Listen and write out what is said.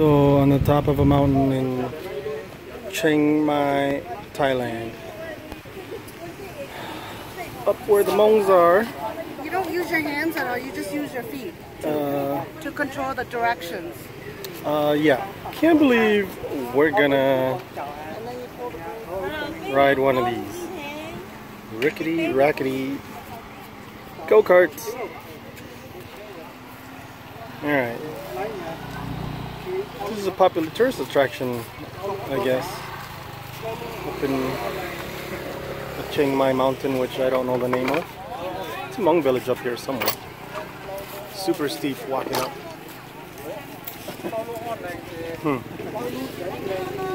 So on the top of a mountain in Chiang Mai, Thailand. Up where the Hmongs are. You don't use your hands at all, you just use your feet Uh, to control the directions. uh, yeah. Can't believe we're gonna ride one of these. Rickety, rackety go-karts. Alright. This is a popular tourist attraction, I guess. Up in the Chiang Mai mountain, which I don't know the name of. It's a Hmong village up here somewhere. Super steep walking up. Hmm.